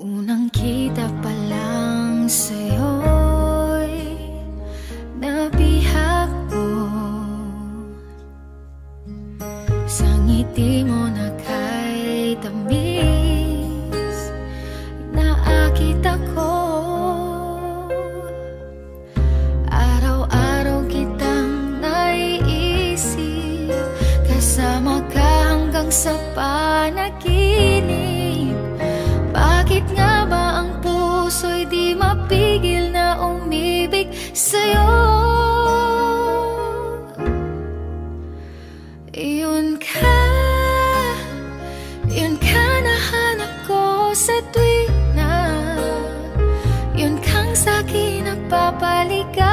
Unang kita pa lang sa'yo'y Nabihag ko. Sa ngiti mo na kay tamis Naakit ako. tuwi na. Yun kang sa'kin nagpapalikan